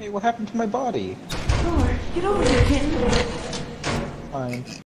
Hey, what happened to my body? Lord, get over here, kitten. Fine.